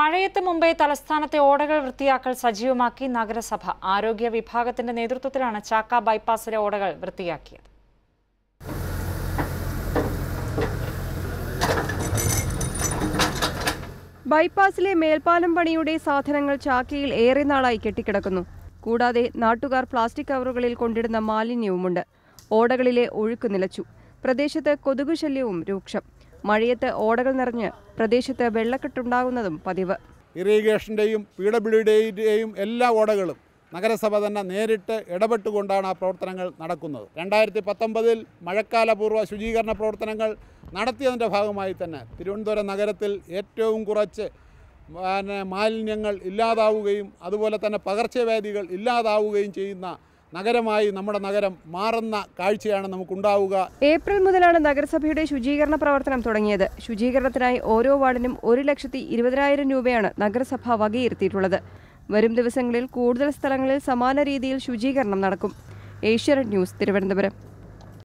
മഴയത്ത് മുംബൈ തലസ്ഥാനത്തെ ഓടകൾ വൃത്തിയാക്കൽ സജീവമാക്കി നഗരസഭ. ആരോഗ്യ വിഭാഗത്തിന്റെ നേതൃത്വത്തിലാണ് ചാക്ക ബൈപ്പാസിലെ ഓടകൾ വൃത്തിയാക്കിയത്. ബൈപ്പാസിലെ മേൽപ്പാലം പണിയുടെ സാധനങ്ങൾ ചാക്കയിൽ ഏറെ നാളായി കെട്ടിക്കിടക്കുന്നു. കൂടാതെ നാട്ടുകാർ പ്ലാസ്റ്റിക് കവറുകളിൽ കൊണ്ടിടുന്ന മാലിന്യവുമുണ്ട്. ഓടകളിലെ ഒഴുക്ക് നിലച്ചു. പ്രദേശത്ത് കൊതുകു ശല്യവും രൂക്ഷം. മഴയത്ത് ഓടകൾ നിറഞ്ഞ് പ്രദേശത്ത് വെള്ളക്കെട്ടുണ്ടാകുന്നതും പതിവ്. ഇറിഗേഷന്റെയും പി ഡബ്ല്യുഡിയുടെയും എല്ലാ ഓടകളും നഗരസഭ തന്നെ നേരിട്ട് ഇടപെട്ടുകൊണ്ടാണ് ആ പ്രവർത്തനങ്ങൾ നടക്കുന്നത്. രണ്ടായിരത്തി പത്തൊമ്പതിൽ മഴക്കാലപൂർവ ശുചീകരണ പ്രവർത്തനങ്ങൾ നടത്തിയതിന്റെ ഭാഗമായി തന്നെ തിരുവനന്തപുരം നഗരത്തിൽ ഏറ്റവും കുറച്ച് മാലിന്യങ്ങൾ ഇല്ലാതാവുകയും അതുപോലെ തന്നെ പകർച്ചവ്യാധികൾ ഇല്ലാതാവുകയും ചെയ്യുന്ന നഗരമായി നമ്മുടെ നഗരം മാറുന്ന കാഴ്ചയാണ് നമുക്കുണ്ടാവുക. ഏപ്രിൽ മുതലാണ് നഗരസഭയുടെ ശുചീകരണ പ്രവർത്തനം തുടങ്ങിയത്. ശുചീകരണത്തിനായി ഓരോ വാർഡിനും ഒരു ലക്ഷത്തി ഇരുപതിനായിരം രൂപയാണ് നഗരസഭ വകയിരുത്തിയിട്ടുള്ളത്. വരും ദിവസങ്ങളിൽ കൂടുതൽ സ്ഥലങ്ങളിൽ സമാന രീതിയിൽ ശുചീകരണം നടക്കും. ഏഷ്യാനെറ്റ് ന്യൂസ് തിരുവനന്തപുരം.